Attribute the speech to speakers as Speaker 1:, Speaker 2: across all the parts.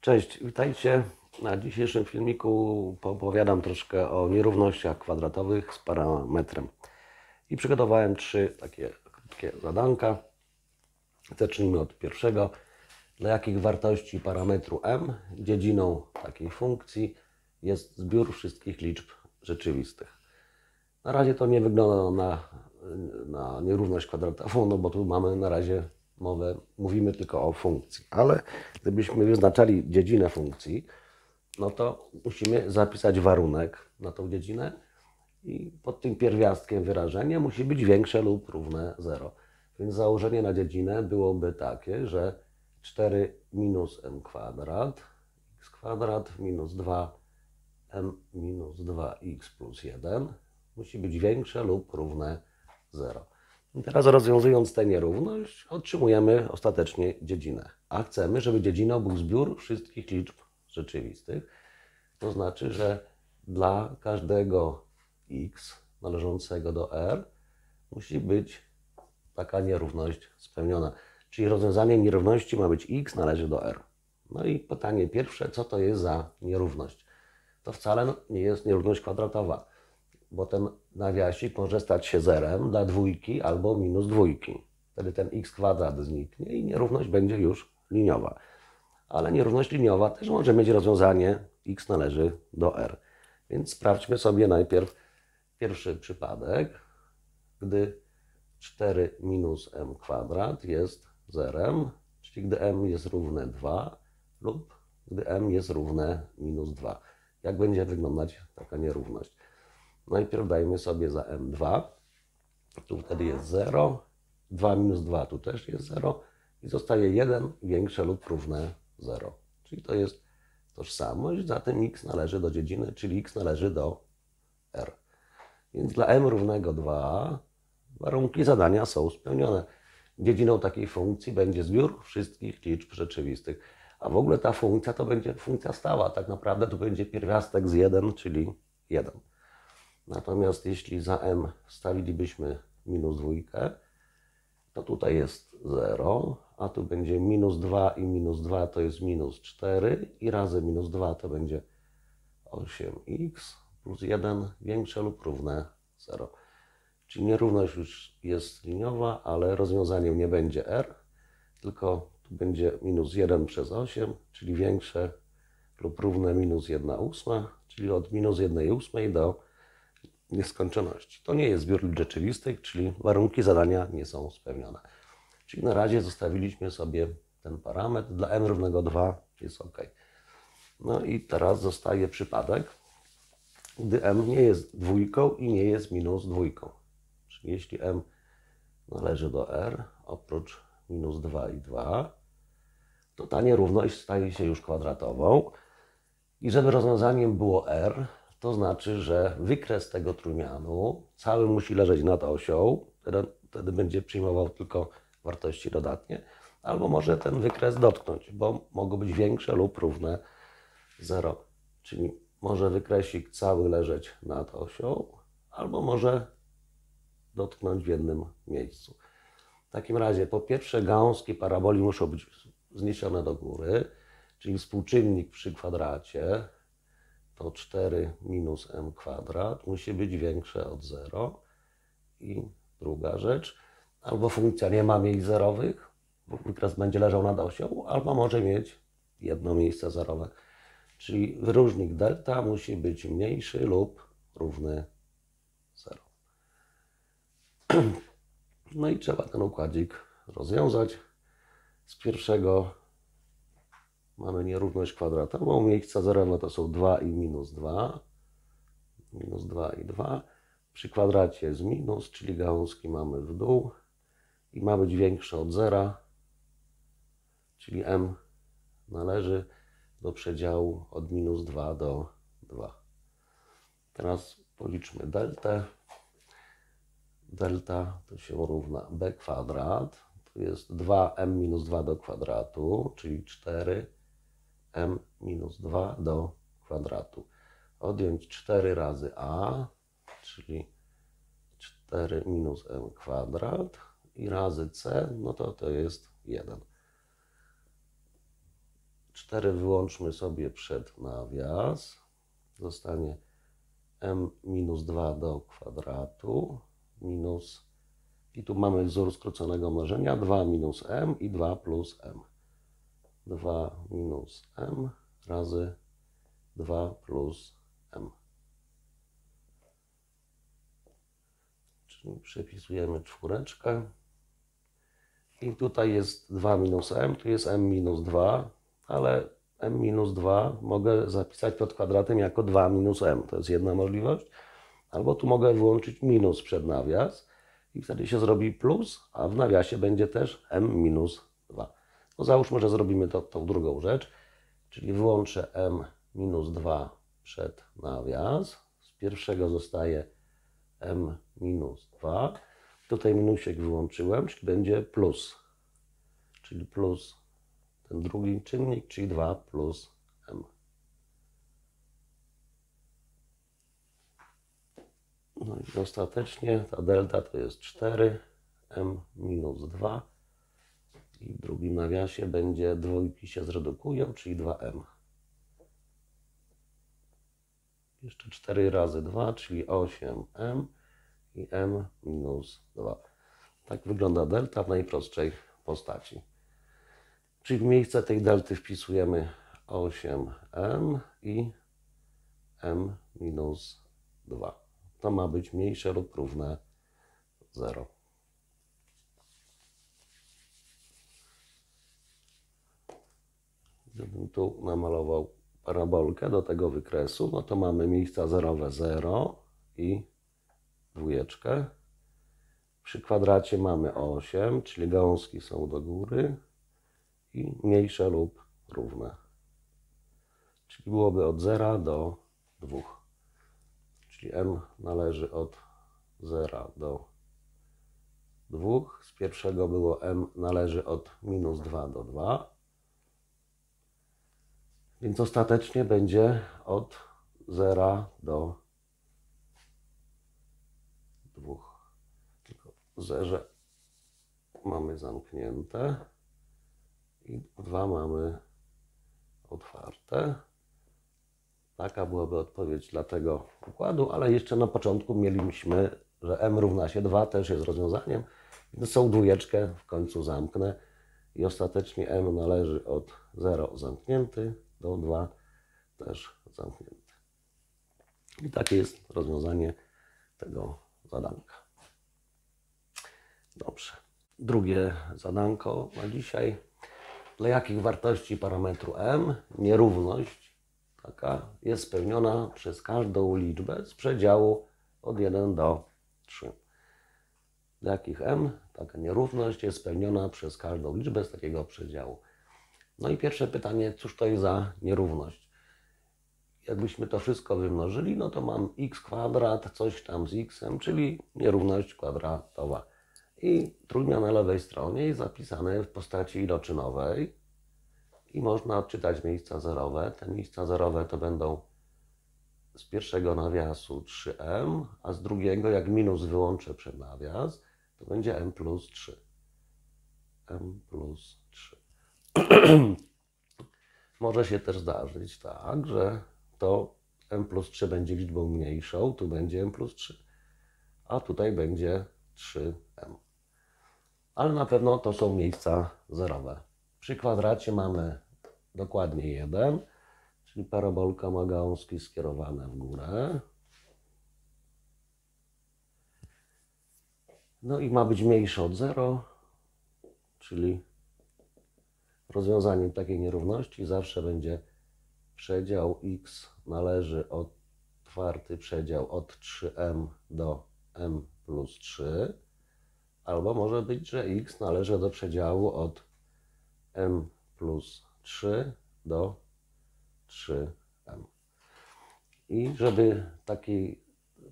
Speaker 1: Cześć, witajcie. Na dzisiejszym filmiku opowiadam troszkę o nierównościach kwadratowych z parametrem. I przygotowałem trzy takie krótkie zadanka. Zacznijmy od pierwszego. Dla jakich wartości parametru m dziedziną takiej funkcji jest zbiór wszystkich liczb rzeczywistych? Na razie to nie wygląda na, na nierówność kwadratową, no bo tu mamy na razie mowę, mówimy tylko o funkcji, ale gdybyśmy wyznaczali dziedzinę funkcji, no to musimy zapisać warunek na tą dziedzinę i pod tym pierwiastkiem wyrażenie musi być większe lub równe 0. Więc założenie na dziedzinę byłoby takie, że 4 minus m kwadrat x kwadrat minus 2 m minus 2x plus 1 musi być większe lub równe 0. Teraz rozwiązując tę nierówność otrzymujemy ostatecznie dziedzinę. A chcemy, żeby dziedziną był zbiór wszystkich liczb rzeczywistych. To znaczy, że dla każdego x należącego do r musi być taka nierówność spełniona. Czyli rozwiązanie nierówności ma być x należy do r. No i pytanie pierwsze, co to jest za nierówność? To wcale nie jest nierówność kwadratowa bo ten nawiasik może stać się zerem dla dwójki albo minus dwójki. Wtedy ten x kwadrat zniknie i nierówność będzie już liniowa. Ale nierówność liniowa też może mieć rozwiązanie x należy do r. Więc sprawdźmy sobie najpierw pierwszy przypadek, gdy 4 minus m kwadrat jest zerem, czyli gdy m jest równe 2 lub gdy m jest równe minus 2. Jak będzie wyglądać taka nierówność? Najpierw dajmy sobie za m2. Tu wtedy jest 0. 2 minus 2 tu też jest 0. I zostaje 1 większe lub równe 0. Czyli to jest tożsamość. Zatem x należy do dziedziny, czyli x należy do r. Więc dla m równego 2 warunki zadania są spełnione. Dziedziną takiej funkcji będzie zbiór wszystkich liczb rzeczywistych. A w ogóle ta funkcja to będzie funkcja stała. Tak naprawdę to będzie pierwiastek z 1, czyli 1. Natomiast jeśli za m stawilibyśmy minus dwójkę, to tutaj jest 0, a tu będzie minus 2 i minus 2 to jest minus 4 i razy minus 2 to będzie 8x plus 1 większe lub równe 0. Czyli nierówność już jest liniowa, ale rozwiązaniem nie będzie r, tylko tu będzie minus 1 przez 8, czyli większe lub równe minus 1 ósma, czyli od minus 1 ósmej do nieskończoności. To nie jest zbiór liczb rzeczywistych, czyli warunki zadania nie są spełnione. Czyli na razie zostawiliśmy sobie ten parametr. Dla m równego 2 jest ok. No i teraz zostaje przypadek, gdy m nie jest dwójką i nie jest minus dwójką. Czyli jeśli m należy do r, oprócz minus 2 i 2, to ta nierówność staje się już kwadratową. I żeby rozwiązaniem było r, to znaczy, że wykres tego trójmianu cały musi leżeć nad osią, wtedy, wtedy będzie przyjmował tylko wartości dodatnie, albo może ten wykres dotknąć, bo mogą być większe lub równe 0. Czyli może wykresik cały leżeć nad osią, albo może dotknąć w jednym miejscu. W takim razie po pierwsze gałązki paraboli muszą być zniesione do góry, czyli współczynnik przy kwadracie to 4 minus m kwadrat musi być większe od 0. I druga rzecz, albo funkcja nie ma miejsc zerowych, wykres będzie leżał nad osią, albo może mieć jedno miejsce zerowe. Czyli wyróżnik delta musi być mniejszy lub równy 0. No i trzeba ten układzik rozwiązać. Z pierwszego mamy nierówność kwadratową. Miejsca zerowe to są 2 i minus 2. Minus 2 i 2. Przy kwadracie jest minus, czyli gałązki mamy w dół. I ma być większe od zera, czyli m należy do przedziału od minus 2 do 2. Teraz policzmy deltę. Delta to się równa b kwadrat. Tu jest 2m minus 2 do kwadratu, czyli 4 m minus 2 do kwadratu. Odjąć 4 razy a, czyli 4 minus m kwadrat i razy c, no to to jest 1. 4 wyłączmy sobie przed nawias. Zostanie m minus 2 do kwadratu minus i tu mamy wzór skróconego mnożenia 2 minus m i 2 plus m. 2 minus m razy 2 plus m. Czyli przepisujemy czwóreczkę. I tutaj jest 2 minus m, tu jest m minus 2, ale m minus 2 mogę zapisać pod kwadratem jako 2 minus m. To jest jedna możliwość. Albo tu mogę wyłączyć minus przed nawias i wtedy się zrobi plus, a w nawiasie będzie też m minus 2. No załóżmy, że zrobimy to, tą drugą rzecz, czyli wyłączę m minus 2 przed nawias. Z pierwszego zostaje m minus 2. Tutaj minusik wyłączyłem, czyli będzie plus. Czyli plus ten drugi czynnik, czyli 2 plus m. No i ostatecznie ta delta to jest 4, m minus 2 i w drugim nawiasie będzie dwójki się zredukują, czyli 2m. Jeszcze 4 razy 2, czyli 8m i m minus 2. Tak wygląda delta w najprostszej postaci. Czyli w miejsce tej delty wpisujemy 8m i m minus 2. To ma być mniejsze lub równe 0. Gdybym tu namalował parabolkę do tego wykresu, no to mamy miejsca zerowe 0 i dwójeczkę. Przy kwadracie mamy 8, czyli gałązki są do góry i mniejsze lub równe. Czyli byłoby od 0 do 2. Czyli m należy od 0 do 2. Z pierwszego było m należy od minus 2 do 2. Więc ostatecznie będzie od 0 do 2. Tylko w zerze mamy zamknięte i 2 mamy otwarte. Taka byłaby odpowiedź dla tego układu, ale jeszcze na początku mieliśmy, że m równa się 2 też jest rozwiązaniem, więc tą dwójeczkę w końcu zamknę i ostatecznie m należy od 0 zamknięty do 2 też zamknięty. I takie jest rozwiązanie tego zadanka. Dobrze. Drugie zadanko na dzisiaj. Dla jakich wartości parametru m nierówność taka jest spełniona przez każdą liczbę z przedziału od 1 do 3. Dla jakich m taka nierówność jest spełniona przez każdą liczbę z takiego przedziału. No i pierwsze pytanie, cóż to jest za nierówność? Jakbyśmy to wszystko wymnożyli, no to mam x kwadrat, coś tam z x, czyli nierówność kwadratowa. I trójmian na lewej stronie jest zapisane w postaci iloczynowej i można odczytać miejsca zerowe. Te miejsca zerowe to będą z pierwszego nawiasu 3m, a z drugiego, jak minus wyłączę przed nawias, to będzie m plus 3. m plus 3. Może się też zdarzyć tak, że to m plus 3 będzie liczbą mniejszą, tu będzie m plus 3, a tutaj będzie 3m. Ale na pewno to są miejsca zerowe. Przy kwadracie mamy dokładnie 1, czyli parabolka ma gałązki skierowane w górę. No i ma być mniejsze od 0, czyli rozwiązaniem takiej nierówności zawsze będzie przedział x należy od czwarty przedział od 3m do m plus 3, albo może być, że x należy do przedziału od m plus 3 do 3m. I żeby taki,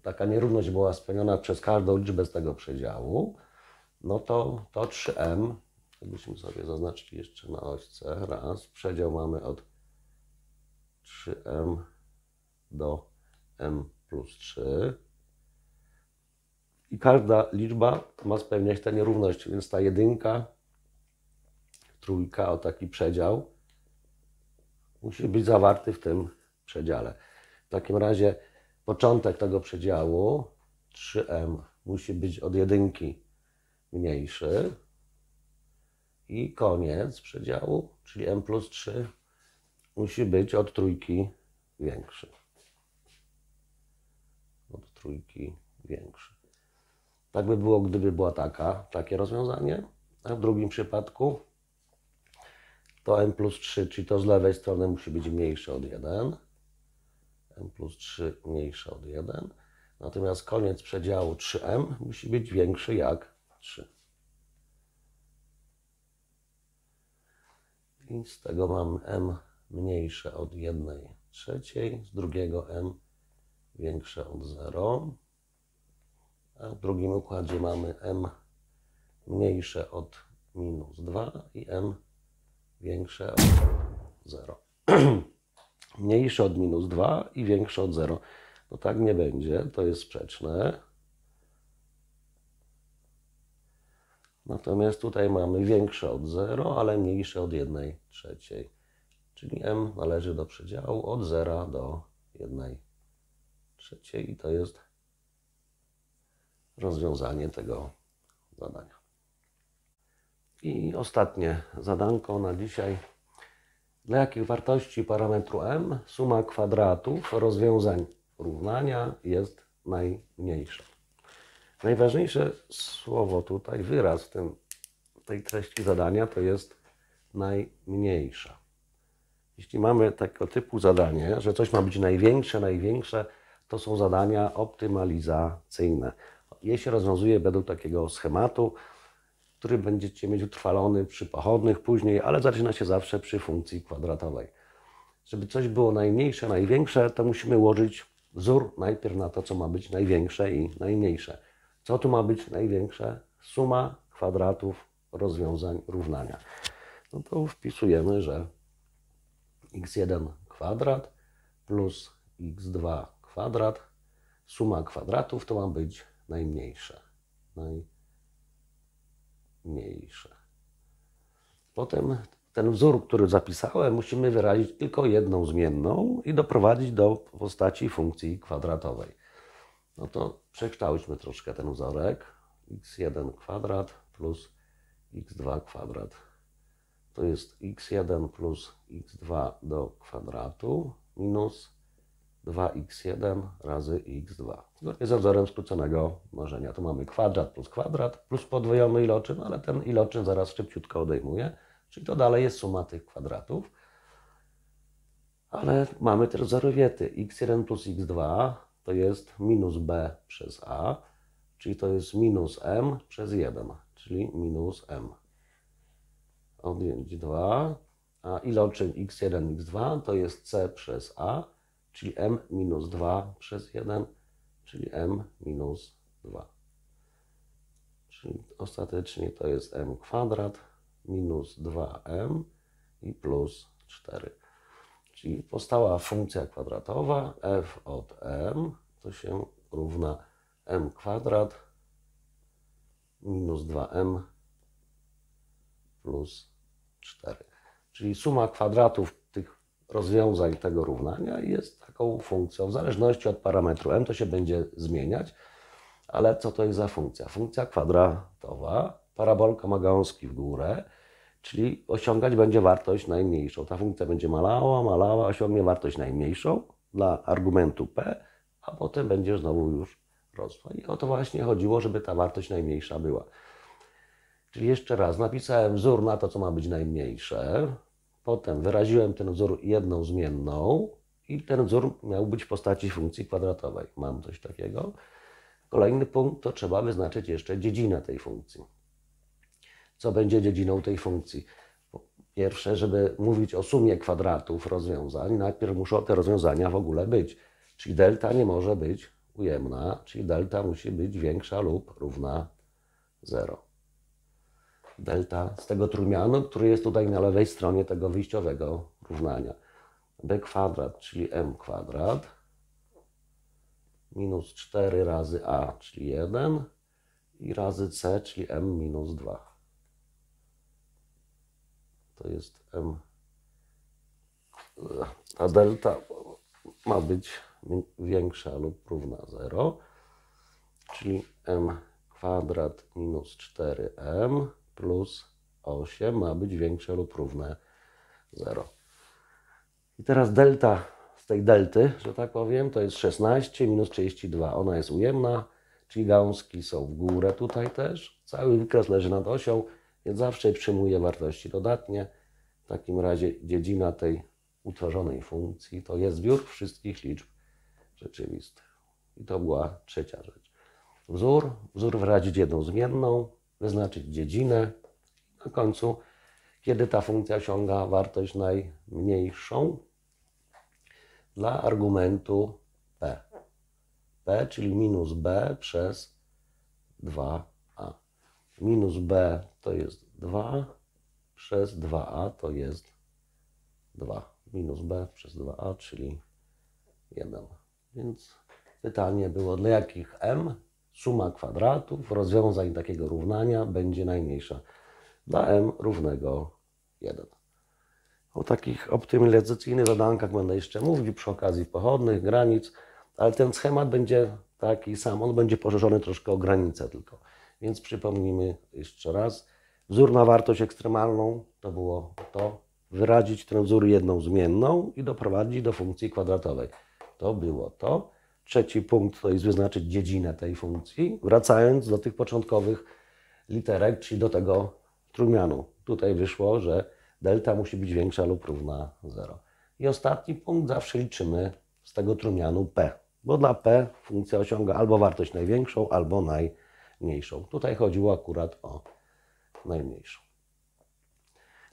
Speaker 1: taka nierówność była spełniona przez każdą liczbę z tego przedziału, no to to 3m, jakbyśmy sobie zaznaczyli jeszcze na ośce, raz, przedział mamy od 3m do m plus 3. I każda liczba ma spełniać tę nierówność, więc ta jedynka, trójka o taki przedział musi być zawarty w tym przedziale. W takim razie początek tego przedziału 3m musi być od jedynki mniejszy i koniec przedziału, czyli m plus 3 musi być od trójki większy. Od trójki większy. Tak by było, gdyby była taka, takie rozwiązanie. A w drugim przypadku to m plus 3, czyli to z lewej strony musi być mniejsze od 1. m plus 3 mniejsze od 1. Natomiast koniec przedziału 3m musi być większy jak 3. I z tego mam m mniejsze od 1 trzeciej, z drugiego m większe od 0. A w drugim układzie mamy m mniejsze od minus 2 i m większe od 0. mniejsze od minus 2 i większe od 0. No tak nie będzie, to jest sprzeczne. Natomiast tutaj mamy większe od 0, ale mniejsze od 1 trzeciej. Czyli m należy do przedziału od 0 do 1 trzeciej i to jest rozwiązanie tego zadania. I ostatnie zadanko na dzisiaj. Dla jakich wartości parametru m suma kwadratów rozwiązań równania jest najmniejsza? Najważniejsze słowo tutaj, wyraz w tym, tej treści zadania to jest najmniejsza. Jeśli mamy tego typu zadanie, że coś ma być największe, największe, to są zadania optymalizacyjne. Je się rozwiązuje według takiego schematu, który będziecie mieć utrwalony przy pochodnych później, ale zaczyna się zawsze przy funkcji kwadratowej. Żeby coś było najmniejsze, największe, to musimy ułożyć wzór najpierw na to, co ma być największe i najmniejsze. Co tu ma być największe? Suma kwadratów rozwiązań równania. No to wpisujemy, że x1 kwadrat plus x2 kwadrat, suma kwadratów to ma być najmniejsze. Najmniejsze. Potem ten wzór, który zapisałem, musimy wyrazić tylko jedną zmienną i doprowadzić do postaci funkcji kwadratowej. No to przekształćmy troszkę ten wzorek. x1 kwadrat plus x2 kwadrat. To jest x1 plus x2 do kwadratu minus 2x1 razy x2. Zgodnie ze wzorem skróconego mnożenia. Tu mamy kwadrat plus kwadrat plus podwojony iloczyn, ale ten iloczyn zaraz szybciutko odejmuje. Czyli to dalej jest suma tych kwadratów. Ale mamy też wzorowiety. x1 plus x2 to jest minus b przez a, czyli to jest minus m przez 1, czyli minus m. Odjąć 2, a iloczyn x1, x2 to jest c przez a, czyli m minus 2 przez 1, czyli m minus 2. Czyli ostatecznie to jest m kwadrat minus 2m i plus 4. Czyli powstała funkcja kwadratowa f od m, to się równa m kwadrat minus 2m plus 4. Czyli suma kwadratów tych rozwiązań tego równania jest taką funkcją. W zależności od parametru m to się będzie zmieniać, ale co to jest za funkcja? Funkcja kwadratowa, parabolka ma gałązki w górę, czyli osiągać będzie wartość najmniejszą. Ta funkcja będzie malała, malała, osiągnie wartość najmniejszą dla argumentu p, a potem będzie znowu już rosła. I o to właśnie chodziło, żeby ta wartość najmniejsza była. Czyli jeszcze raz, napisałem wzór na to, co ma być najmniejsze, potem wyraziłem ten wzór jedną zmienną i ten wzór miał być w postaci funkcji kwadratowej. Mam coś takiego. Kolejny punkt to trzeba wyznaczyć jeszcze dziedzinę tej funkcji co będzie dziedziną tej funkcji. Pierwsze, żeby mówić o sumie kwadratów rozwiązań, najpierw muszą te rozwiązania w ogóle być. Czyli delta nie może być ujemna, czyli delta musi być większa lub równa 0. Delta z tego trójmianu, który jest tutaj na lewej stronie tego wyjściowego równania. b kwadrat, czyli m kwadrat, minus 4 razy a, czyli 1 i razy c, czyli m minus 2 to jest m ta delta ma być większa lub równa 0, czyli m kwadrat minus 4m plus 8 ma być większe lub równe 0. I teraz delta z tej delty, że tak powiem, to jest 16 minus 32. Ona jest ujemna, czyli gałązki są w górę tutaj też. Cały wykres leży nad osią, więc zawsze przyjmuje wartości dodatnie. W takim razie dziedzina tej utworzonej funkcji to jest zbiór wszystkich liczb rzeczywistych. I to była trzecia rzecz. Wzór, wzór wyrazić jedną zmienną, wyznaczyć dziedzinę. Na końcu, kiedy ta funkcja osiąga wartość najmniejszą dla argumentu p. p, czyli minus b przez 2a. Minus b to jest 2 przez 2a to jest 2. Minus b przez 2a, czyli 1. Więc pytanie było, dla jakich m suma kwadratów rozwiązań takiego równania będzie najmniejsza? Dla m równego 1. O takich optymalizacyjnych zadankach będę jeszcze mówił przy okazji pochodnych, granic, ale ten schemat będzie taki sam, on będzie poszerzony troszkę o granicę tylko. Więc przypomnijmy jeszcze raz. Wzór na wartość ekstremalną to było to, wyrazić ten wzór jedną zmienną i doprowadzić do funkcji kwadratowej. To było to. Trzeci punkt to jest wyznaczyć dziedzinę tej funkcji, wracając do tych początkowych literek, czyli do tego trójmianu. Tutaj wyszło, że delta musi być większa lub równa 0. I ostatni punkt zawsze liczymy z tego trójmianu p, bo dla p funkcja osiąga albo wartość największą, albo najmniejszą. Tutaj chodziło akurat o najmniejszą.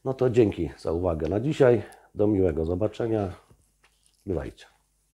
Speaker 1: No to dzięki za uwagę na dzisiaj. Do miłego zobaczenia. Bywajcie.